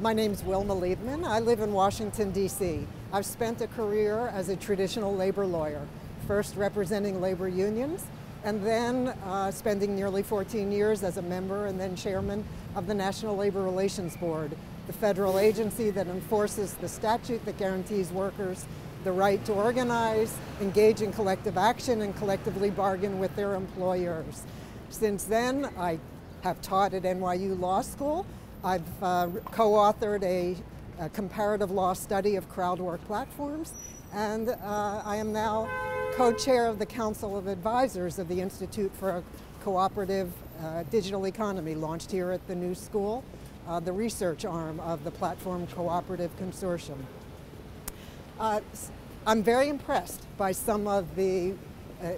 My name's Wilma Liebman. I live in Washington, D.C. I've spent a career as a traditional labor lawyer, first representing labor unions, and then uh, spending nearly 14 years as a member and then chairman of the National Labor Relations Board, the federal agency that enforces the statute that guarantees workers the right to organize, engage in collective action, and collectively bargain with their employers. Since then, I have taught at NYU Law School. I've uh, co-authored a, a, comparative law study of crowd work platforms, and uh, I am now co-chair of the Council of Advisors of the Institute for a Cooperative uh, Digital Economy, launched here at the New School, uh, the research arm of the Platform Cooperative Consortium. Uh, I'm very impressed by some of the uh,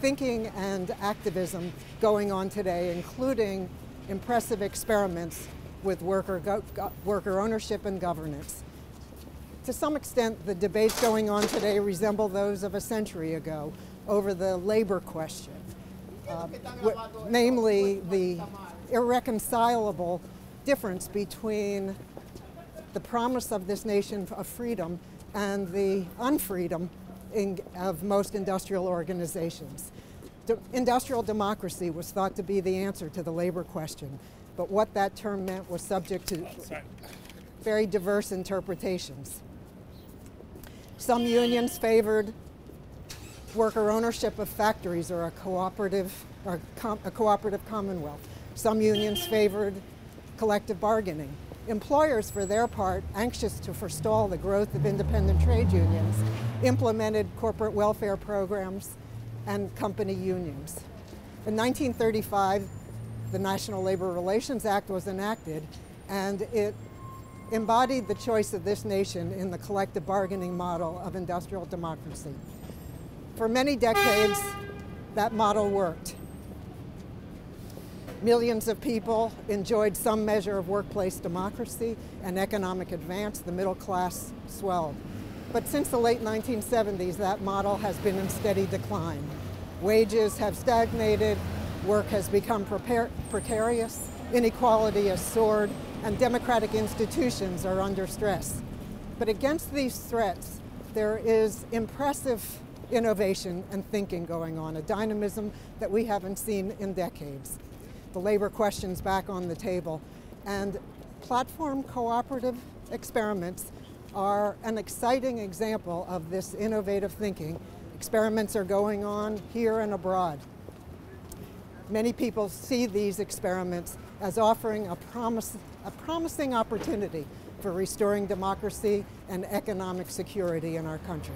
thinking and activism going on today, including impressive experiments with worker, worker ownership and governance. To some extent, the debates going on today resemble those of a century ago over the labor question, uh, namely the irreconcilable difference between the promise of this nation of freedom and the unfreedom in, of most industrial organizations. De industrial democracy was thought to be the answer to the labor question, but what that term meant was subject to very diverse interpretations. Some unions favored worker ownership of factories or a cooperative, or com a cooperative commonwealth. Some unions favored collective bargaining. Employers, for their part, anxious to forestall the growth of independent trade unions, implemented corporate welfare programs and company unions. In 1935, the National Labor Relations Act was enacted and it embodied the choice of this nation in the collective bargaining model of industrial democracy. For many decades, that model worked. Millions of people enjoyed some measure of workplace democracy and economic advance. The middle class swelled. But since the late 1970s, that model has been in steady decline. Wages have stagnated, Work has become precarious, inequality has soared, and democratic institutions are under stress. But against these threats, there is impressive innovation and thinking going on, a dynamism that we haven't seen in decades. The labor question's back on the table, and platform cooperative experiments are an exciting example of this innovative thinking. Experiments are going on here and abroad. Many people see these experiments as offering a, promise, a promising opportunity for restoring democracy and economic security in our country.